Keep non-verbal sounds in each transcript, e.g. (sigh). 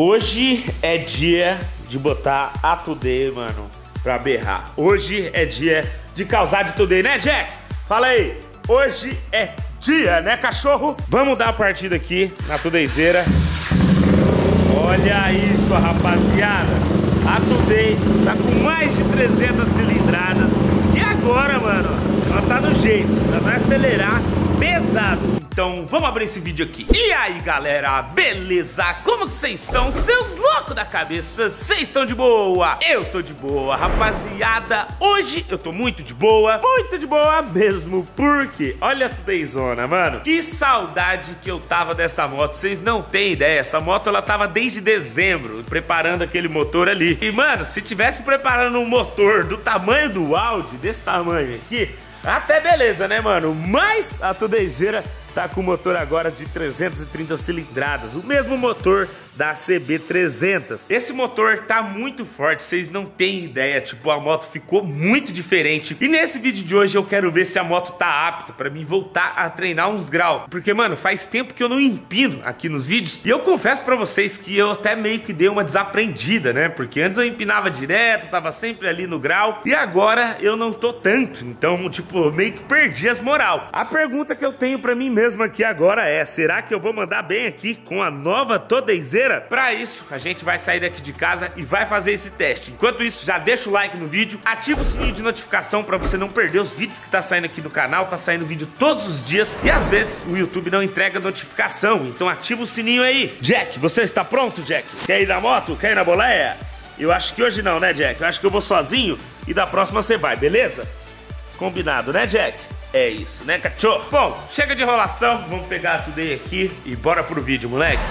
Hoje é dia de botar a Today, mano, pra berrar. Hoje é dia de causar de Today, né, Jack? Fala aí. Hoje é dia, né, cachorro? Vamos dar a partida aqui na Tudeizeira. Olha isso, rapaziada. A Today tá com mais de 300 cilindradas. E agora, mano, ela tá no jeito. Ela vai acelerar pesado. Então vamos abrir esse vídeo aqui. E aí galera, beleza? Como que vocês estão? Seus loucos da cabeça, vocês estão de boa? Eu tô de boa, rapaziada. Hoje eu tô muito de boa, muito de boa mesmo. Porque, olha a Tudeizona, mano. Que saudade que eu tava dessa moto. Vocês não têm ideia. Essa moto ela tava desde dezembro preparando aquele motor ali. E mano, se tivesse preparando um motor do tamanho do Audi, desse tamanho aqui, até beleza, né, mano? Mas a Tudeizeira tá com motor agora de 330 cilindradas, o mesmo motor da CB300. Esse motor tá muito forte, vocês não têm ideia, tipo, a moto ficou muito diferente. E nesse vídeo de hoje eu quero ver se a moto tá apta para mim voltar a treinar uns graus. Porque, mano, faz tempo que eu não empino aqui nos vídeos. E eu confesso para vocês que eu até meio que dei uma desaprendida, né? Porque antes eu empinava direto, tava sempre ali no grau. E agora eu não tô tanto. Então, tipo, meio que perdi as moral. A pergunta que eu tenho para mim mesmo aqui agora é, será que eu vou mandar bem aqui com a nova Todeizeira? Para isso, a gente vai sair daqui de casa e vai fazer esse teste. Enquanto isso, já deixa o like no vídeo, ativa o sininho de notificação para você não perder os vídeos que tá saindo aqui no canal. Tá saindo vídeo todos os dias e às vezes o YouTube não entrega notificação. Então ativa o sininho aí. Jack, você está pronto, Jack? Quer ir na moto? Quer ir na boleia? Eu acho que hoje não, né, Jack? Eu acho que eu vou sozinho e da próxima você vai, beleza? Combinado, né, Jack? É isso, né, cachorro? Bom, chega de enrolação, vamos pegar tudo aí aqui e bora pro vídeo, moleque.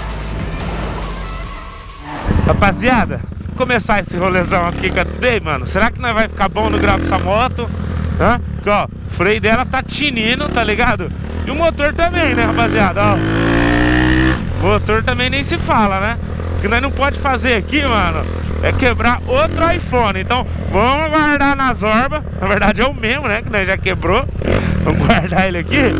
Rapaziada, começar esse rolezão aqui que eu dei, mano. Será que nós vai ficar bom no grau com essa moto? Hã? Porque, ó, o freio dela tá tinindo, tá ligado? E o motor também, né, rapaziada? Ó. Motor também nem se fala, né? O que nós não pode fazer aqui, mano, é quebrar outro iPhone. Então, vamos guardar nas orbas. Na verdade, é o mesmo, né? Que nós já quebrou. Vamos guardar ele aqui.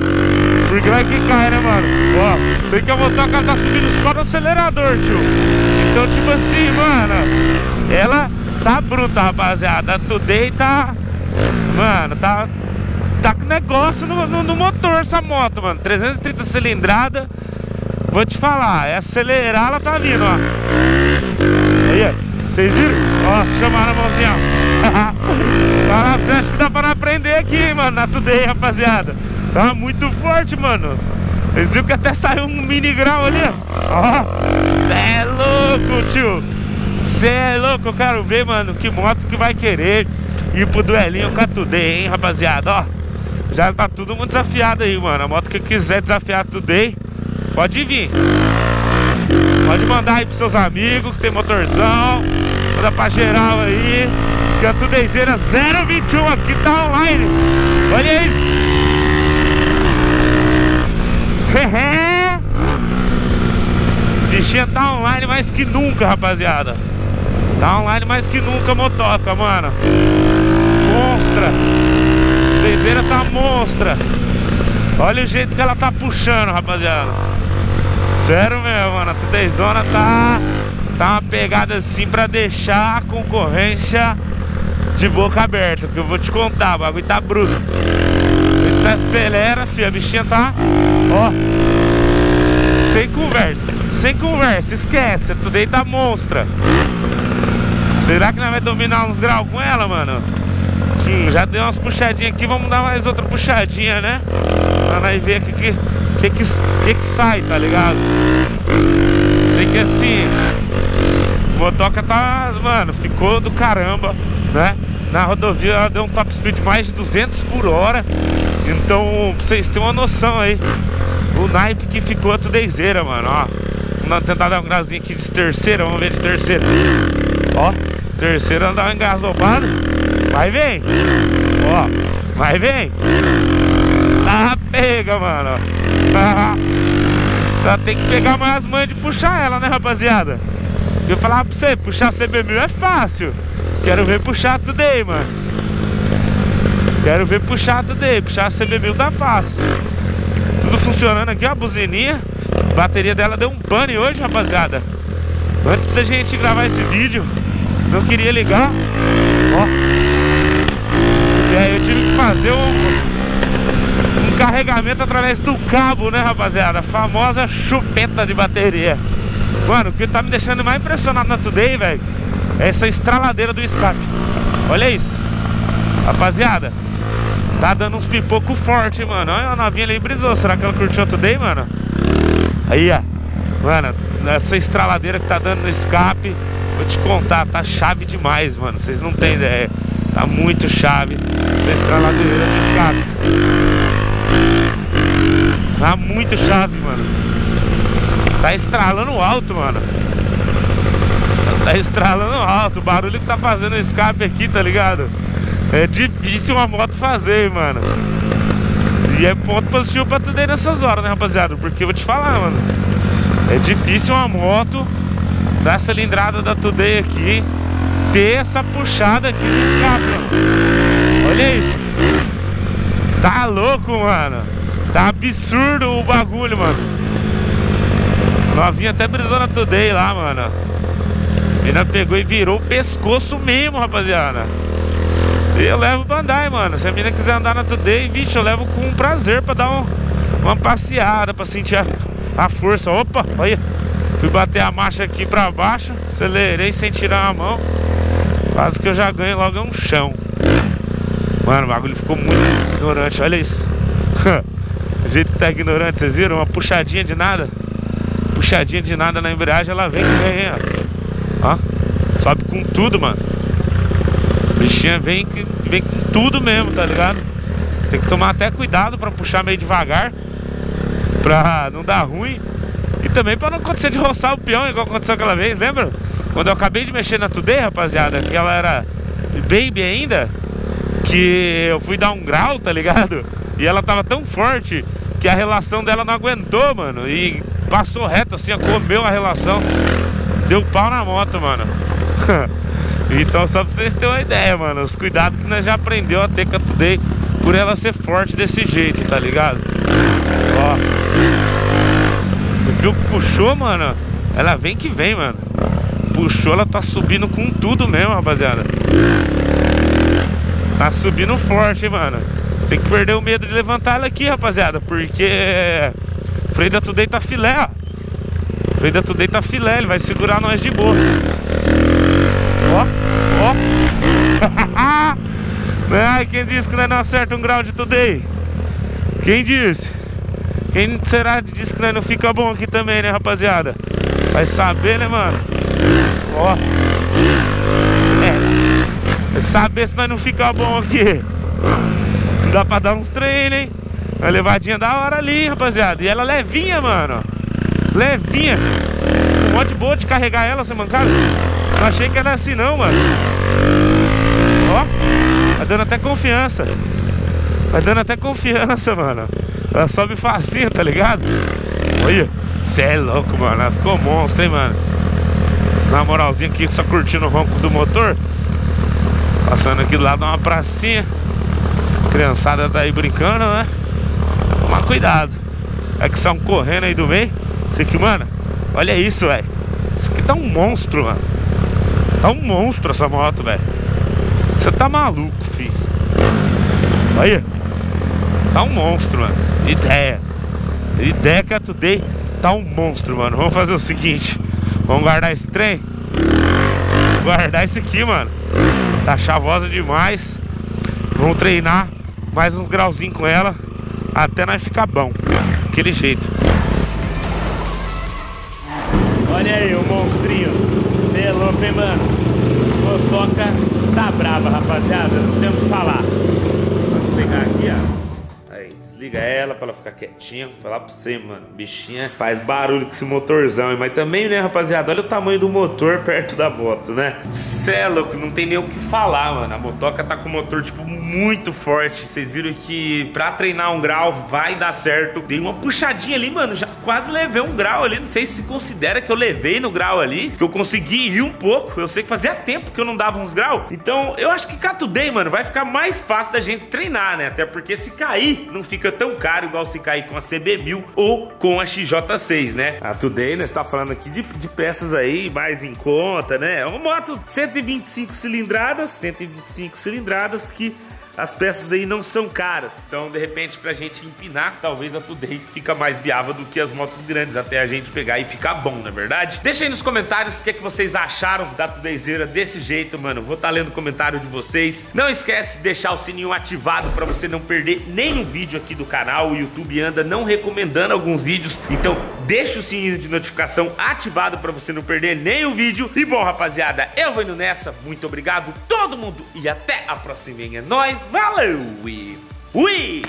Porque vai que cai, né, mano? Ó, sei que a motoca tá subindo só no acelerador, tio. Então, tipo assim, mano, ela tá bruta, rapaziada. A Today tá. Mano, tá. Tá com negócio no, no, no motor essa moto, mano. 330 cilindrada. Vou te falar, é acelerar, ela tá vindo, ó. Aí, ó. Vocês viram? Ó, chamaram a mãozinha, ó. (laughs) Fala, você acha que dá pra aprender aqui, mano, na Today, rapaziada. Tá muito forte, mano. Vocês viram que até saiu um mini grau ali, ó. Cê é louco, tio. Cê é louco, eu quero ver, mano, que moto que vai querer ir pro duelinho Today, hein, rapaziada, ó. Já tá todo mundo desafiado aí, mano. A moto que quiser desafiar Today, pode vir. Pode mandar aí pros seus amigos que tem motorzão. Manda pra geral aí. Que a Tudeizeira 021 aqui tá online. Olha isso. Bichinha tá online mais que nunca, rapaziada. Tá online mais que nunca, motoca, mano. Monstra. Dezeira tá monstra. Olha o jeito que ela tá puxando, rapaziada. Sério mesmo, mano. A Tudezona tá, tá uma pegada assim pra deixar a concorrência de boca aberta. Que eu vou te contar, o bagulho tá bruto. Você acelera, filho. A bichinha tá, ó. Sem conversa. Sem conversa. Esquece. A Today tá monstra. Será que nós vai dominar uns graus com ela, mano? Hum, já deu umas puxadinhas aqui, vamos dar mais outra puxadinha, né? Pra nós ver o que que, que, que, que, que sai, tá ligado? Sei que assim, o motoca tá, mano, ficou do caramba, né? Na rodovia ela deu um top speed mais de 200 por hora. Então, pra vocês terem uma noção aí, o naipe que ficou a tudeizeira, mano, ó. Vamos tentar dar um grauzinho aqui de terceira, vamos ver de terceira. Ó, terceira dá uma. Vai vem. Ó, vai vem. Tá pega, mano. Tá. (laughs) Tá, tem que pegar mais as manhas de puxar ela, né, rapaziada? Eu falava pra você, puxar CB1000 é fácil. Quero ver puxar tudo aí, mano. Quero ver puxar tudo aí. Puxar CB1000 tá fácil. Tudo funcionando aqui, ó, a buzininha. Bateria dela deu um pane hoje, rapaziada. Antes da gente gravar esse vídeo, não queria ligar. Ó. E aí eu tive que fazer um, um carregamento através do cabo, né, rapaziada? A famosa chupeta de bateria. Mano, o que tá me deixando mais impressionado na Today, velho, é essa estraladeira do escape. Olha isso. Rapaziada, tá dando uns pipocos forte, mano. Olha a novinha ali brisou. Será que ela curtiu a Today, mano? Aí, ó. Mano, essa estraladeira que tá dando no escape, vou te contar, tá chave demais, mano. Vocês não tem ideia. Tá muito chave essa estraladeira do escape. Tá muito chave, mano. Tá estralando alto, mano. Tá estralando alto. O barulho que tá fazendo o escape aqui, tá ligado? É difícil uma moto fazer, mano. E é ponto positivo pra aí nessas horas, né, rapaziada? Porque eu vou te falar, mano. É difícil uma moto da cilindrada da Today aqui ter essa puxada aqui no escape, mano. Olha isso. Tá louco, mano. Tá absurdo o bagulho, mano. Novinha até brisou na Today lá, mano. Ainda pegou e virou o pescoço mesmo, rapaziada. E eu levo pra andar, mano. Se a menina quiser andar na Today, vixe, eu levo com prazer pra dar um, uma passeada, pra sentir a, a força. Opa, olha. Fui bater a marcha aqui pra baixo, acelerei sem tirar a mão. Quase que eu já ganho logo um chão. Mano, o bagulho ficou muito ignorante, olha isso. (laughs) o jeito que tá ignorante, vocês viram? Uma puxadinha de nada. Puxadinha de nada na embreagem, ela vem, vem, ó. ó. Sobe com tudo, mano. Bichinha vem, vem com tudo mesmo, tá ligado? Tem que tomar até cuidado pra puxar meio devagar. Pra não dar ruim. E também pra não acontecer de roçar o peão, igual aconteceu aquela vez, lembra? Quando eu acabei de mexer na Today, rapaziada, que ela era baby ainda, que eu fui dar um grau, tá ligado? E ela tava tão forte que a relação dela não aguentou, mano. E passou reto assim, comeu a relação. Deu pau na moto, mano. (laughs) então só pra vocês terem uma ideia, mano. Os cuidados que nós já aprendeu a ter com a Today por ela ser forte desse jeito, tá ligado? Ó. Você viu que puxou, mano? Ela vem que vem, mano. Puxou, ela tá subindo com tudo mesmo, rapaziada. Tá subindo forte, hein, mano. Tem que perder o medo de levantar ela aqui, rapaziada. Porque o freio da Today tá filé, ó. O freio da Today tá filé, ele vai segurar nós de boa. Ó. Ai, (laughs) quem disse que nós não acerta um grau de Today? Quem disse? Quem será que disse que nós não fica bom aqui também, né, rapaziada? Vai saber, né, mano? Ó. É. Vai saber se nós não ficar bom aqui. Dá pra dar uns treinos, hein? Uma levadinha da hora ali, rapaziada. E ela levinha, mano. Levinha. Um monte boa de carregar ela, essa mancada. Não achei que era assim não, mano. Ó. Tá dando até confiança. Tá dando até confiança, mano. Ela sobe facinho, tá ligado? Olha. Cê é louco, mano. Ela ficou monstro, hein, mano. Na moralzinha aqui, só curtindo o ronco do motor. Passando aqui do lado de uma pracinha. criançada tá aí brincando, né? Tomar cuidado. É que são correndo aí do meio. Isso mano. Olha isso, velho. Isso aqui tá um monstro, mano. Tá um monstro essa moto, velho. Você tá maluco, filho. Olha. Tá um monstro, mano. Ideia. Ideia que a Today tá um monstro, mano. Vamos fazer o seguinte. Vamos guardar esse trem. Guardar esse aqui, mano. Tá chavosa demais. Vamos treinar mais uns grauzinhos com ela. Até nós ficar bom. Aquele jeito. Olha aí o monstrinho. Cê é louco, hein, mano? Motoca tá brava, rapaziada. Não tem o que falar. Vou desligar aqui, ó. Desliga ela pra ela ficar quietinha. Falar pra você, mano. Bichinha faz barulho com esse motorzão. Mas também, né, rapaziada? Olha o tamanho do motor (laughs) perto da moto, né? Cê é louco, não tem nem o que falar, mano. A motoca tá com o motor, tipo, muito forte. Vocês viram que pra treinar um grau vai dar certo. Dei uma puxadinha ali, mano. Já quase levei um grau ali. Não sei se considera que eu levei no grau ali. Que eu consegui ir um pouco. Eu sei que fazia tempo que eu não dava uns graus. Então, eu acho que Catudei, mano, vai ficar mais fácil da gente treinar, né? Até porque se cair, não fica tão caro igual se cair com a CB1000 ou com a XJ6, né? A Today, nós tá falando aqui de, de peças aí mais em conta, né? É uma moto 125 cilindradas, 125 cilindradas que as peças aí não são caras. Então, de repente, pra gente empinar, talvez a Today fica mais viável do que as motos grandes, até a gente pegar e ficar bom, na é verdade? Deixa aí nos comentários o que, é que vocês acharam da Tudayzeira desse jeito, mano. Vou estar tá lendo o comentário de vocês. Não esquece de deixar o sininho ativado pra você não perder nenhum vídeo aqui do canal. O YouTube anda não recomendando alguns vídeos, então deixa o sininho de notificação ativado pra você não perder nenhum vídeo. E bom, rapaziada, eu vou indo nessa. Muito obrigado todo mundo e até a próxima. É nóis! Valeu e fui!